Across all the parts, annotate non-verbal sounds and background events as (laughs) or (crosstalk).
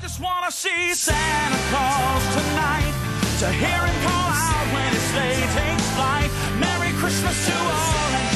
just want to see Santa Claus tonight. To hear him call out when his sleigh takes flight. Merry Christmas to all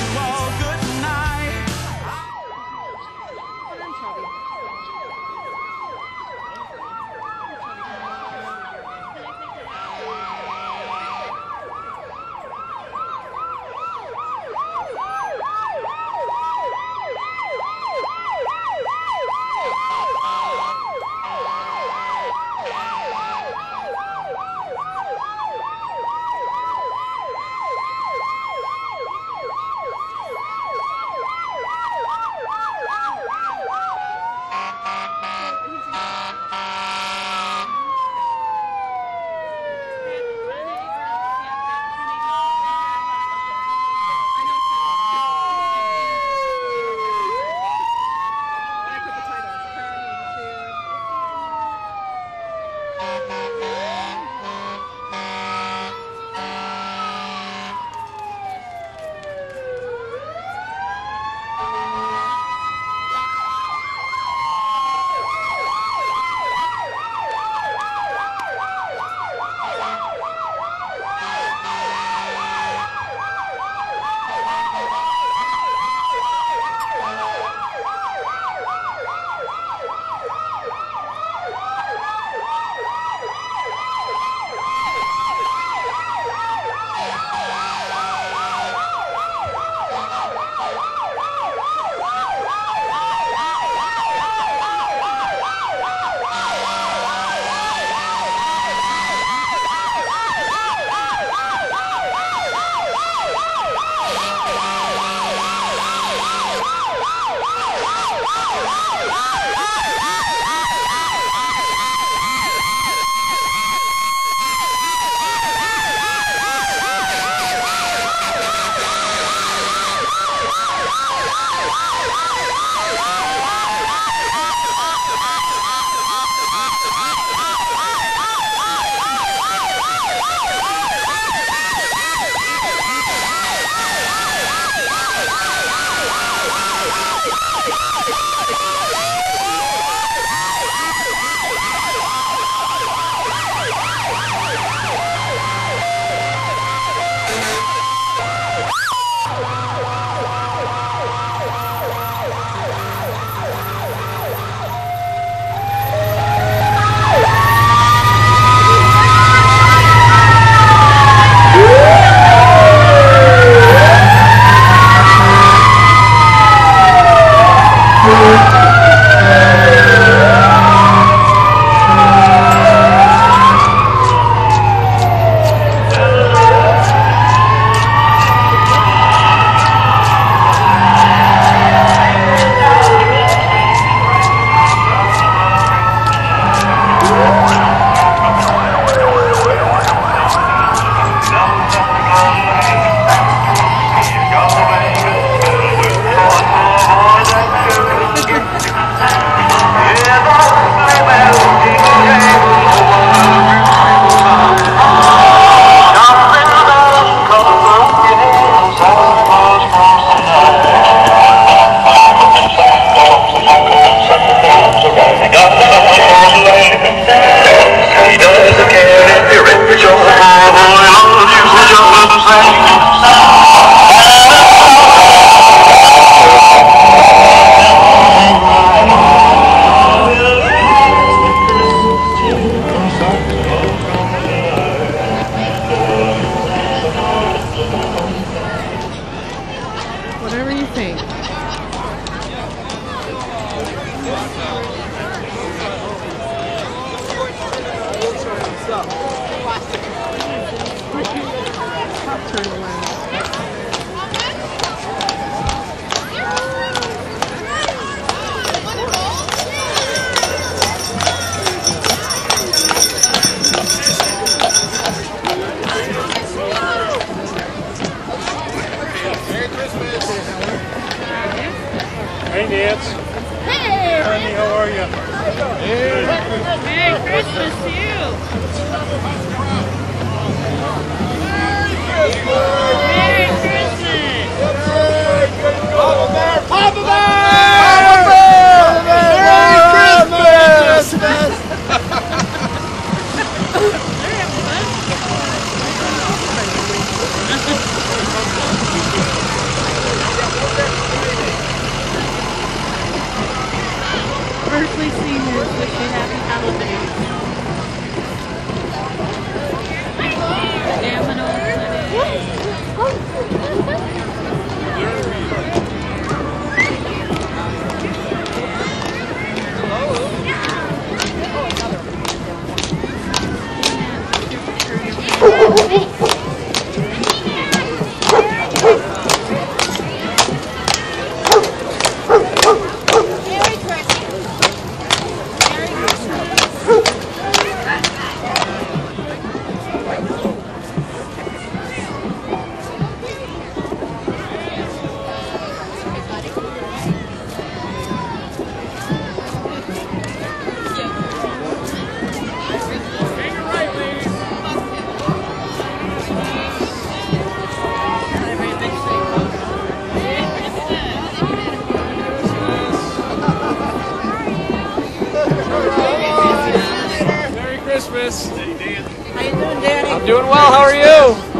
Presley Sr. wish you happy holidays. Christmas. How you doing, Danny? I'm doing well. How are you?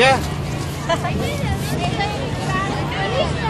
Yeah. (laughs)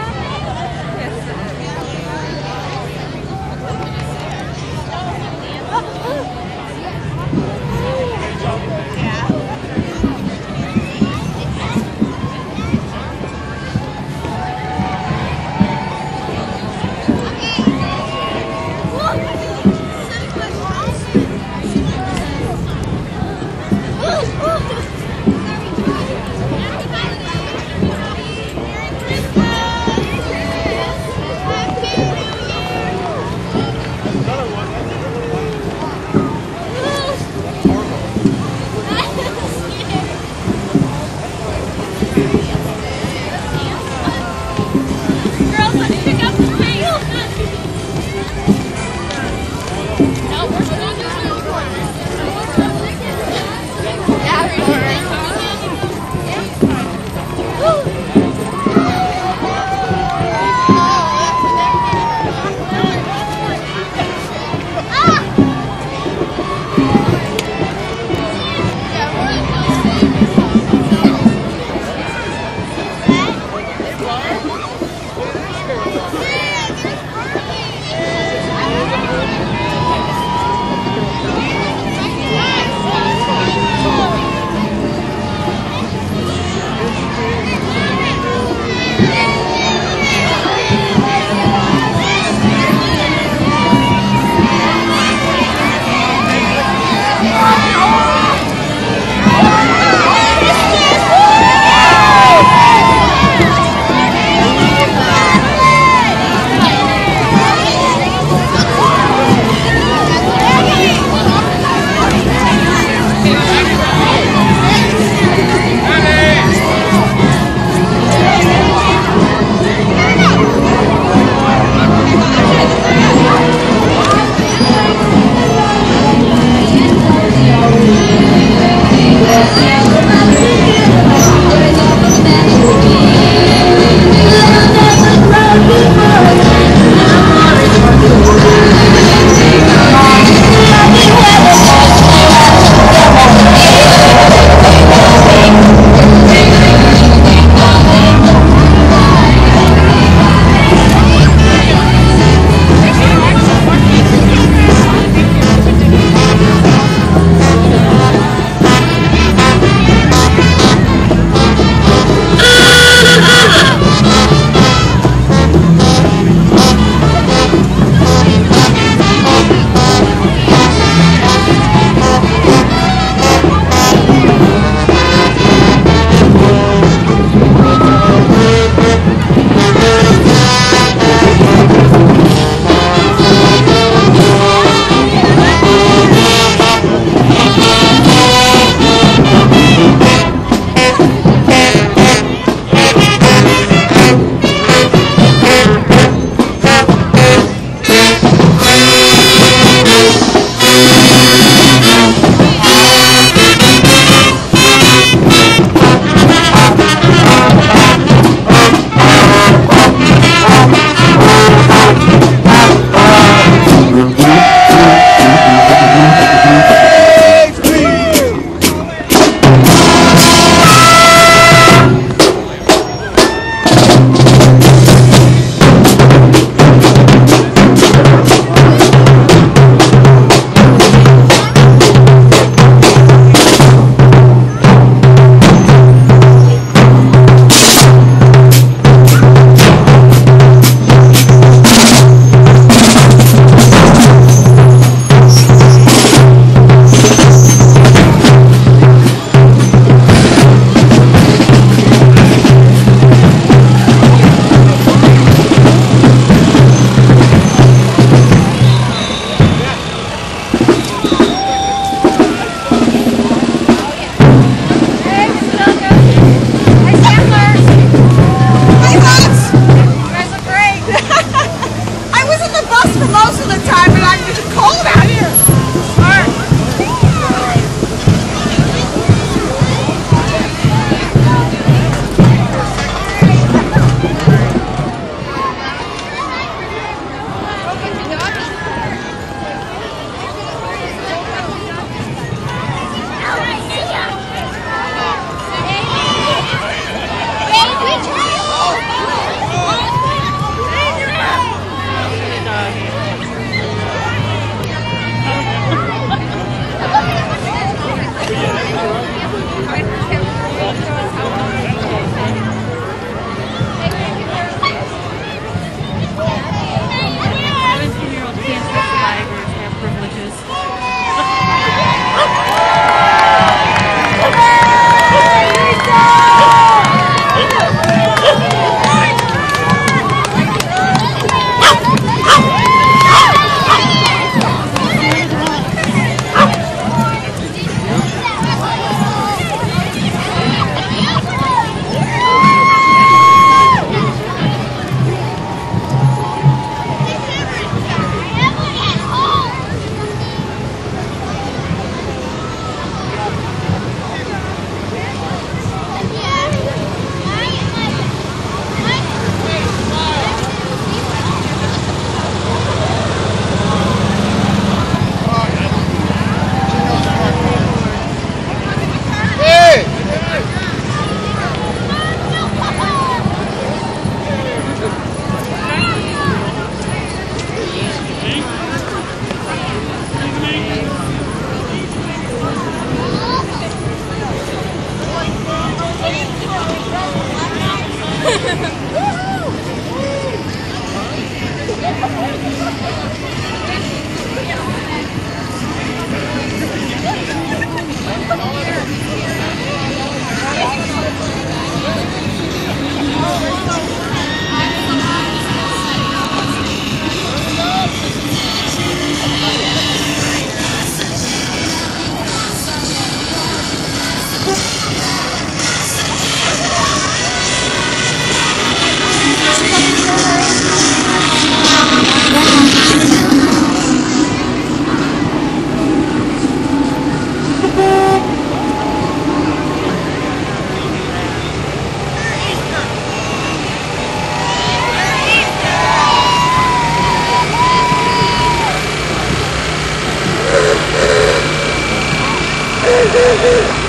Woo!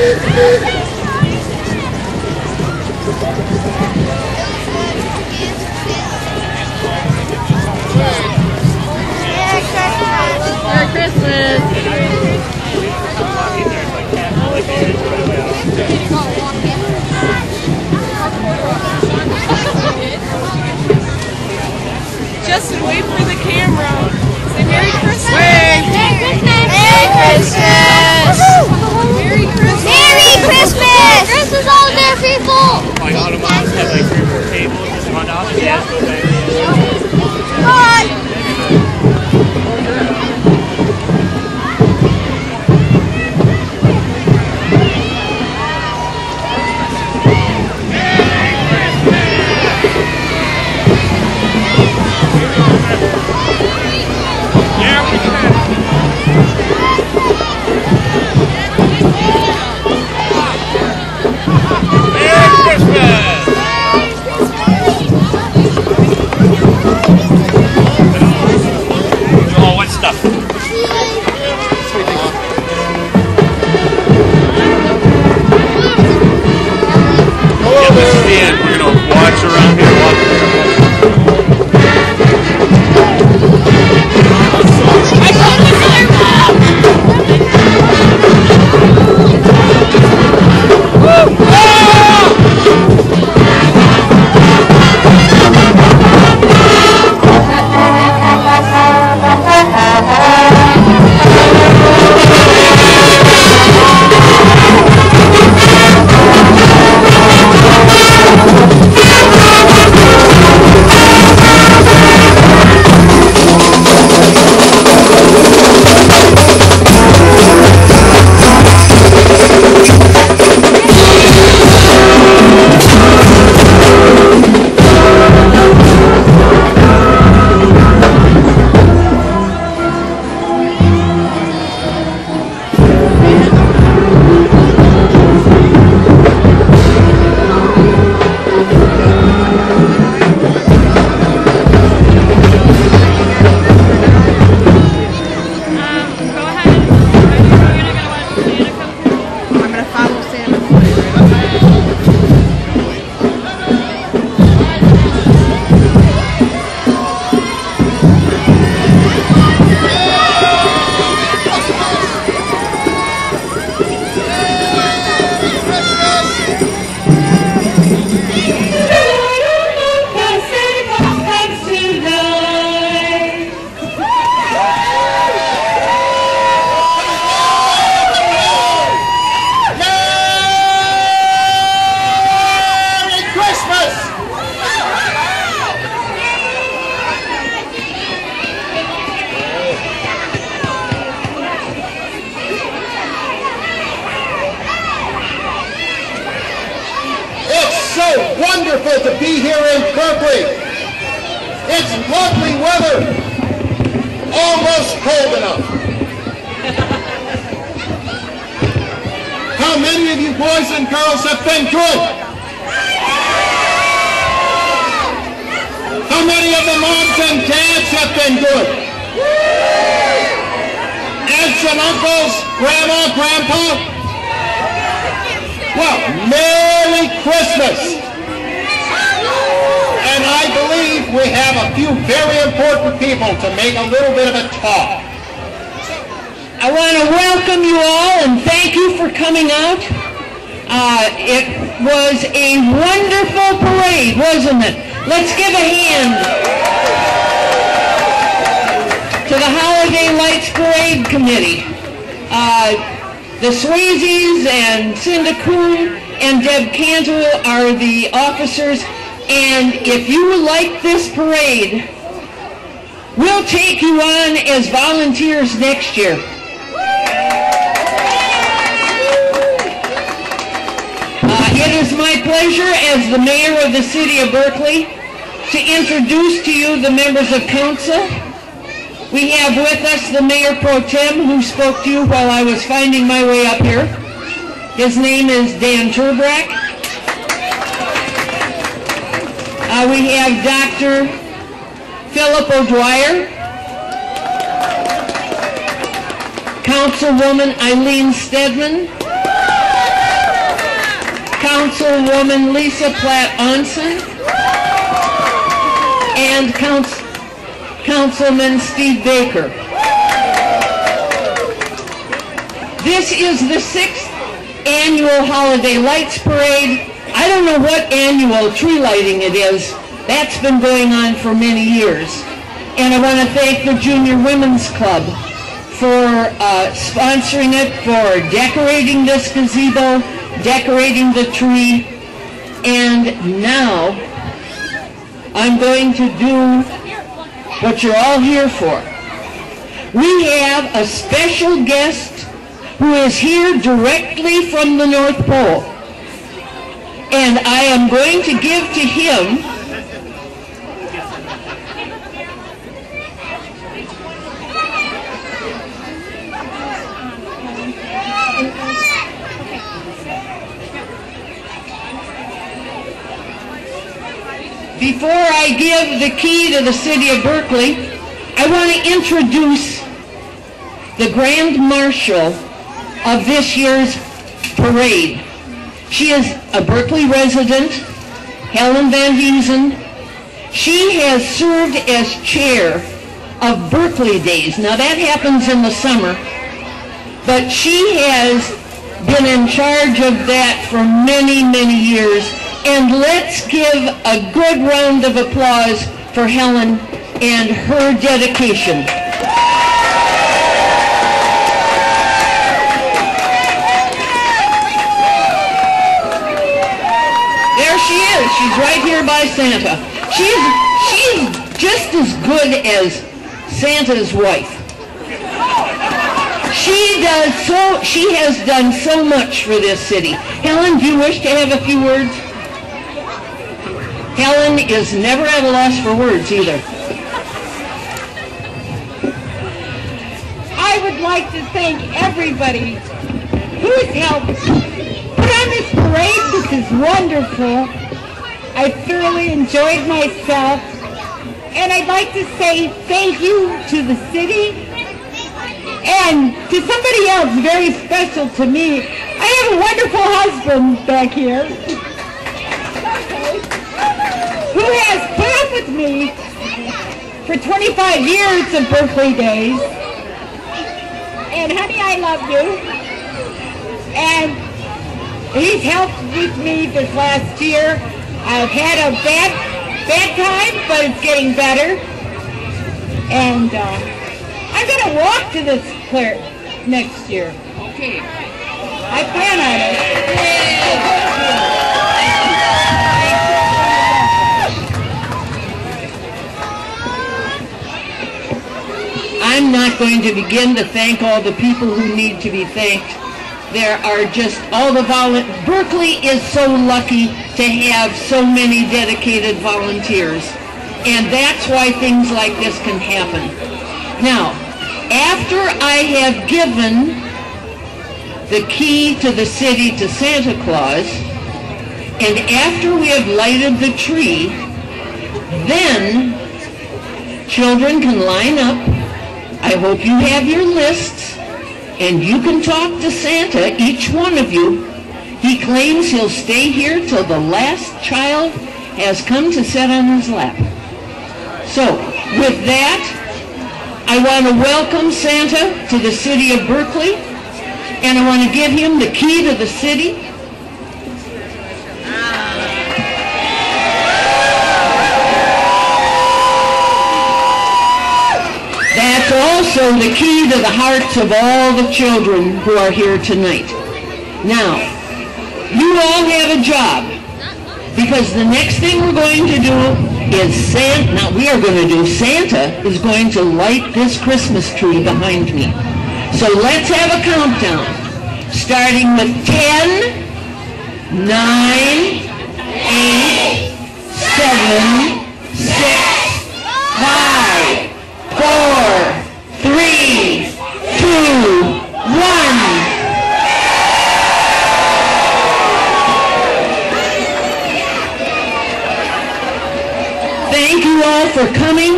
Oh, (laughs) in Berkley. It's lovely weather. Almost cold enough. How many of you boys and girls have been good? How many of the moms and dads have been good? Aunts and uncles, grandma, grandpa? Well, Merry Christmas! I believe we have a few very important people to make a little bit of a talk. I want to welcome you all and thank you for coming out. Uh, it was a wonderful parade, wasn't it? Let's give a hand to the Holiday Lights Parade Committee. Uh, the Swayzes and Cinda Kuhn and Deb Cantor are the officers and if you like this parade, we'll take you on as volunteers next year. Uh, it is my pleasure as the mayor of the city of Berkley to introduce to you the members of council. We have with us the mayor pro tem who spoke to you while I was finding my way up here. His name is Dan Terbrack. Uh, we have Dr. Philip O'Dwyer. Councilwoman Eileen Stedman. Councilwoman Lisa Platt Onson. And Council Councilman Steve Baker. This is the sixth annual Holiday Lights Parade. I don't know what annual tree lighting it is. That's been going on for many years. And I want to thank the Junior Women's Club for uh, sponsoring it, for decorating this gazebo, decorating the tree. And now I'm going to do what you're all here for. We have a special guest who is here directly from the North Pole. And I am going to give to him Before I give the key to the city of Berkley, I want to introduce the Grand Marshal of this year's parade. She is a Berkley resident, Helen Van Heesen. She has served as chair of Berkley Days. Now that happens in the summer, but she has been in charge of that for many, many years. And let's give a good round of applause for Helen and her dedication. She is. She's right here by Santa. She's, she's just as good as Santa's wife. She does so, she has done so much for this city. Helen, do you wish to have a few words? Helen is never at a loss for words either. I would like to thank everybody who's helped this is wonderful. I thoroughly enjoyed myself. And I'd like to say thank you to the city and to somebody else very special to me. I have a wonderful husband back here who has put up with me for 25 years of Berkley days. And honey, I love you. And he's helped with me this last year. I've had a bad, bad time, but it's getting better. And uh, I'm going to walk to this clear next year. Okay. I plan on it. I'm not going to begin to thank all the people who need to be thanked. There are just all the volu- Berkley is so lucky to have so many dedicated volunteers. And that's why things like this can happen. Now, after I have given the key to the city to Santa Claus, and after we have lighted the tree, then children can line up. I hope you have your lists, and you can talk to Santa, each one of you. He claims he'll stay here till the last child has come to sit on his lap. So, with that, I want to welcome Santa to the city of Berkley. and I want to give him the key to the city. That's also the key to the hearts of all the children who are here tonight. Now, you all have a job because the next thing we're going to do is Santa, now we are going to do, Santa is going to light this Christmas tree behind me. So let's have a countdown, starting with 10, 9, 8, 7, 6, 5, 4, for coming.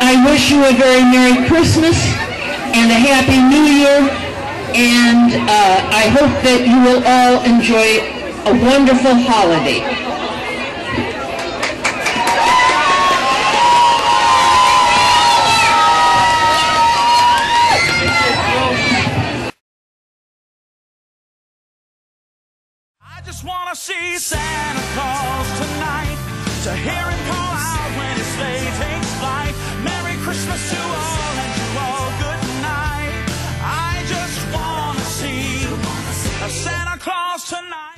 I wish you a very Merry Christmas and a Happy New Year. And uh, I hope that you will all enjoy a wonderful holiday. I just wanna see Santa